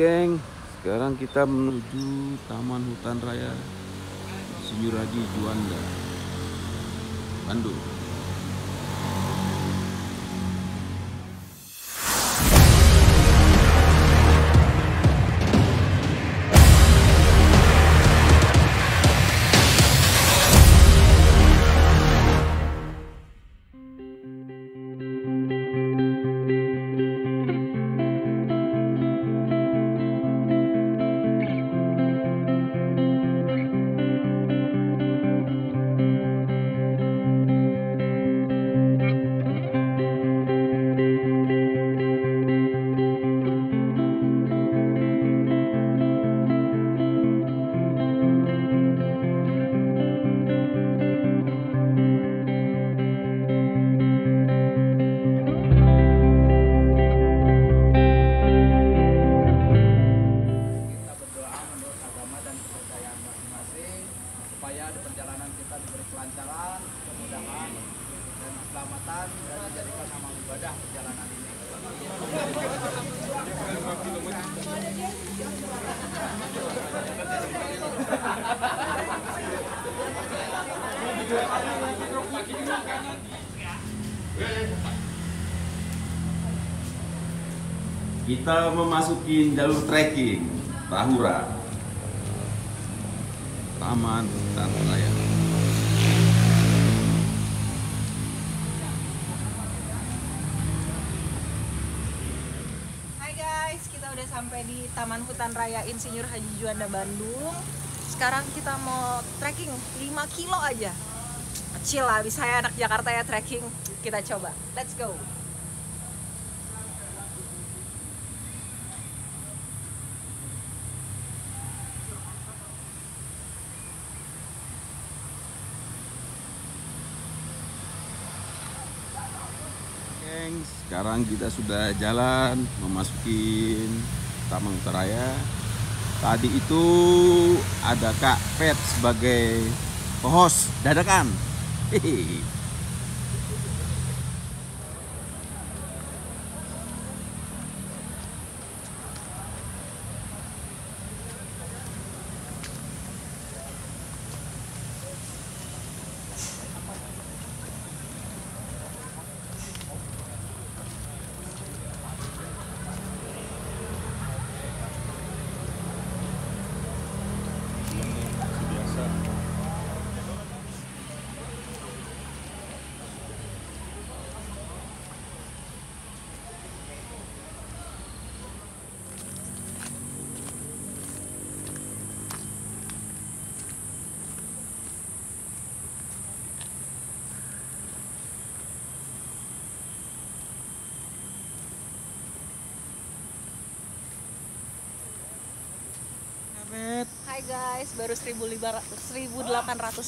geng, sekarang kita menuju Taman Hutan Raya Insinyur Haji Juanda, Bandung. Kita memasuki jalur trekking Rahura Taman Hutan Raya. Hai guys, kita udah sampai di Taman Hutan Raya Insinyur Haji Juanda Bandung. Sekarang kita mau trekking 5 kilo aja. Kecil lah, bisa ya anak Jakarta ya trekking. Kita coba. Let's go. Geng, sekarang kita sudah jalan memasuki Taman Hutan Raya. Tadi itu ada Kak Pet sebagai host dadakan. Hehehe. Kak Hai guys, baru 1800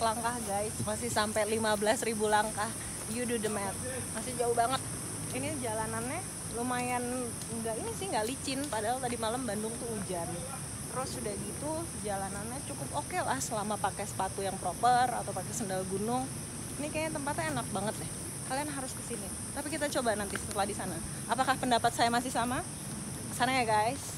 langkah guys. Masih sampai 15.000 langkah. You do the math. Masih jauh banget. Ini jalanannya lumayan enggak ini sih nggak licin padahal tadi malam Bandung tuh hujan. Terus sudah gitu jalanannya cukup oke lah selama pakai sepatu yang proper atau pakai sendal gunung. Ini kayaknya tempatnya enak banget deh. Kalian harus ke sini. Tapi kita coba nanti setelah di sana. Apakah pendapat saya masih sama? Sana ya guys.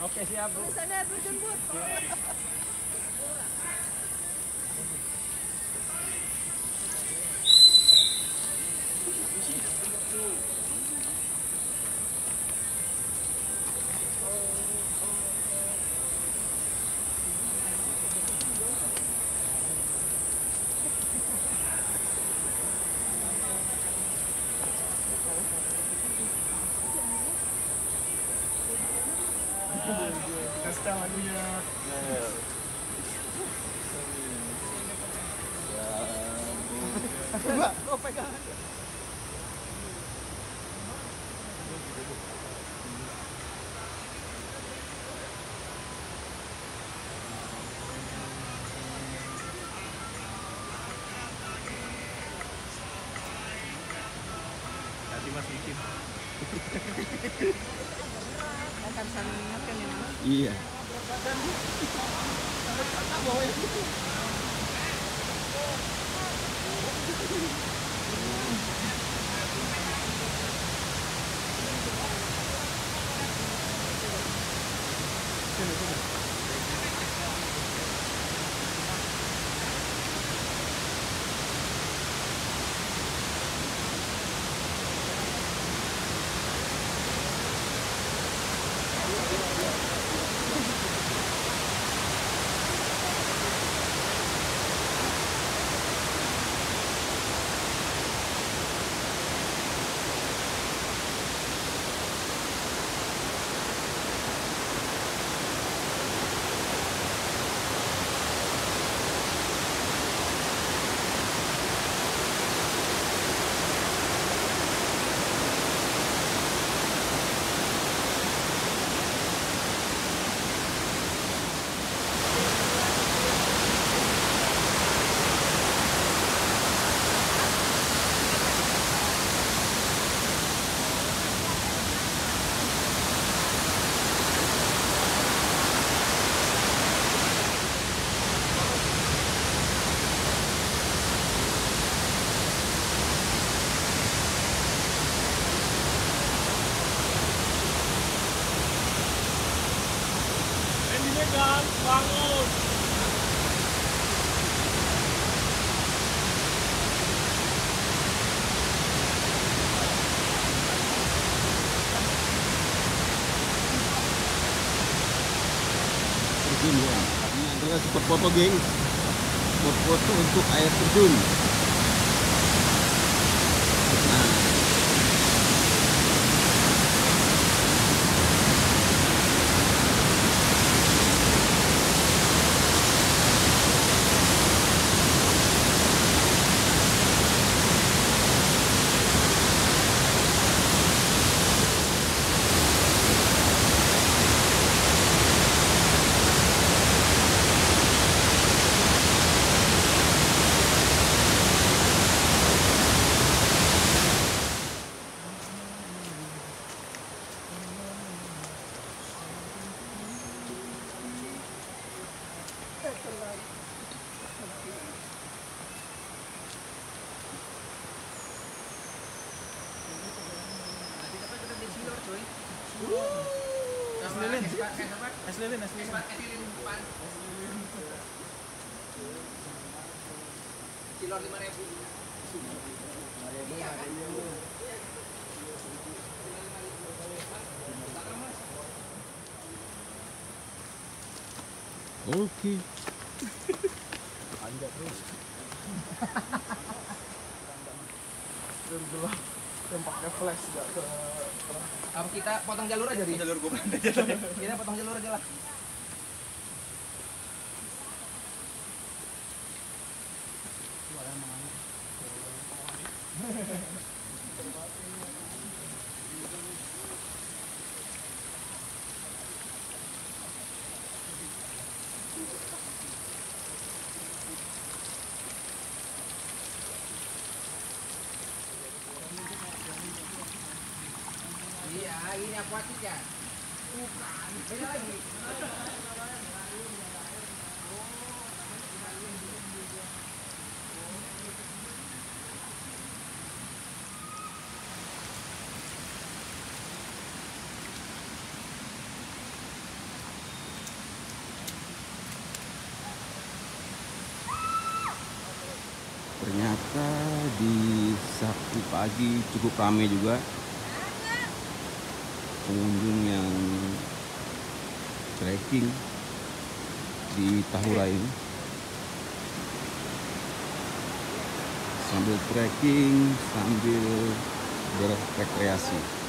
Oke siap bu. Tulisannya air ya mas Iya. Ini kan bangun. terjun ya. Ini foto geng. Spot foto untuk air terjun. Nah, Es lilin. Es lilin, es lilin. Kilo lima ribu. oke. Belum gelap. Yang pakai flash ke. Apa kita potong jalur aja di? Jalur gue Kita potong jalur aja lah. Ternyata di Sabtu pagi cukup ramai juga pengunjung yang trekking di Tahura ini. Sambil trekking, sambil berrekreasi.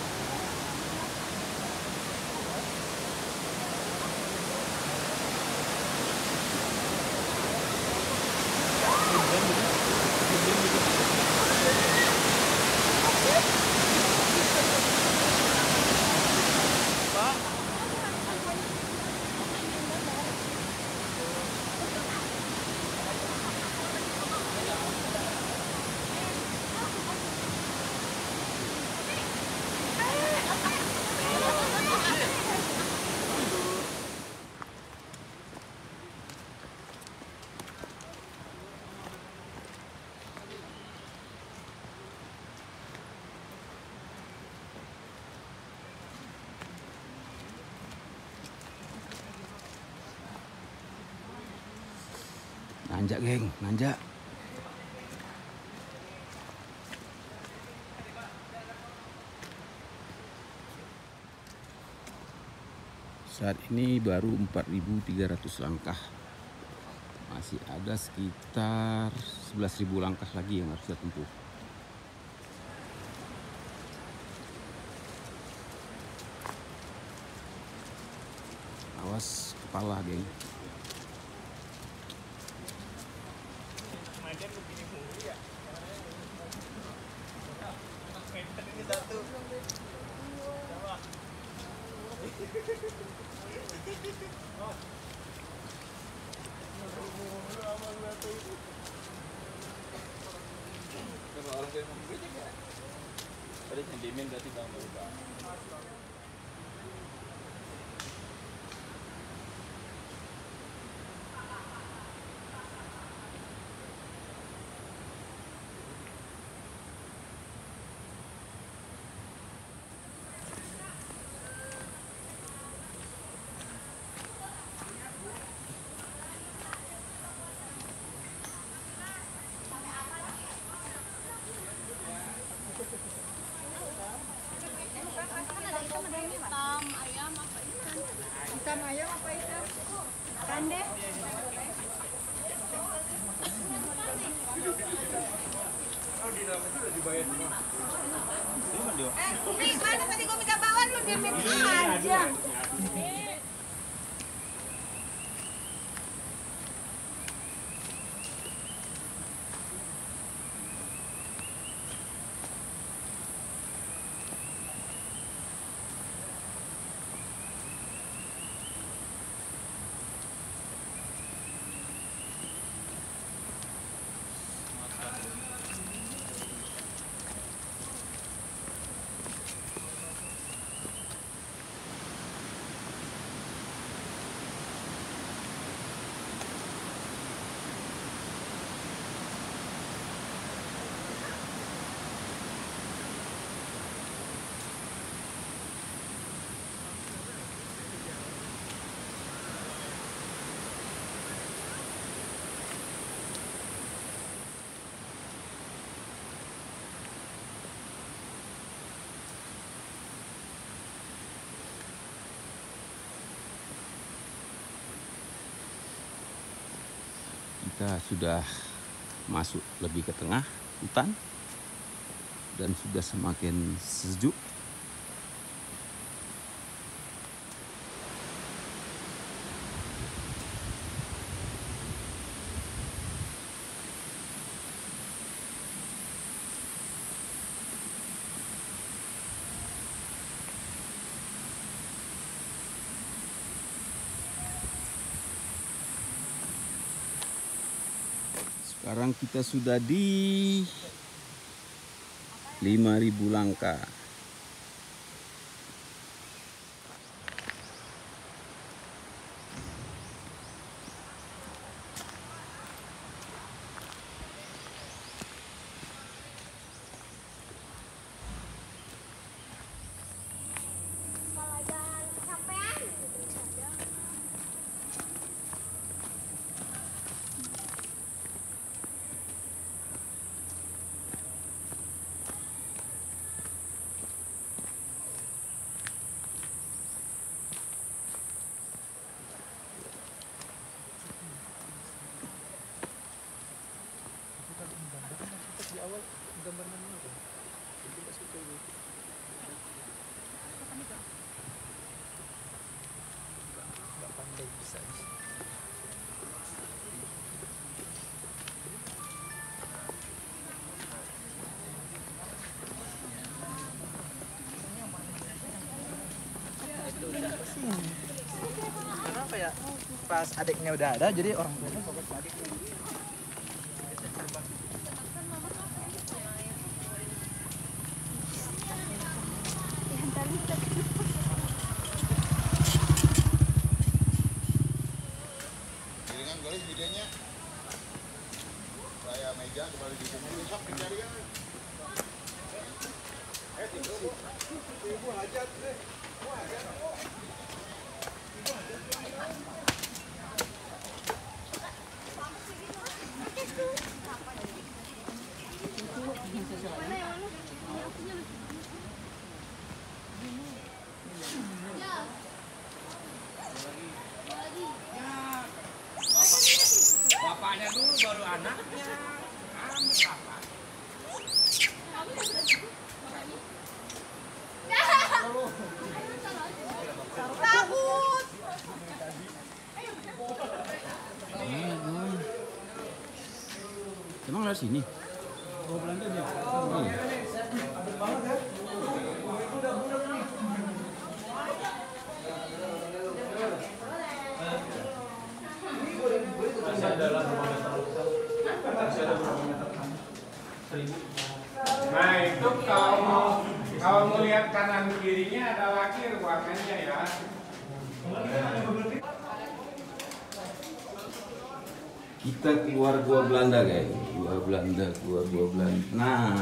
Nanjak geng, nanjak. Saat ini baru 4.300 langkah. Masih ada sekitar 11.000 langkah lagi yang harus kita tempuh. Awas kepala, geng. Eh, Umi, mana tadi gua minta bawaan lu? Diemin aja. Kita sudah masuk lebih ke tengah hutan dan sudah semakin sejuk. Sekarang kita sudah di 5000 langkah. Kenapa ya? Pas adiknya udah ada, jadi orang tuanya fokus ke adik. Jaringan garis videonya. Saya meja kembali di sini. Sok jaringan. Tinggal bu. Ibu deh. Bapaknya dulu baru anaknya. Ambil bapak. Emang lewat sini? Nah itu kalau mau kalau mau lihat kanan kirinya ada lagi ruangannya ya. Kita keluar gua Belanda guys, gua Belanda, keluar gua Belanda. Nah,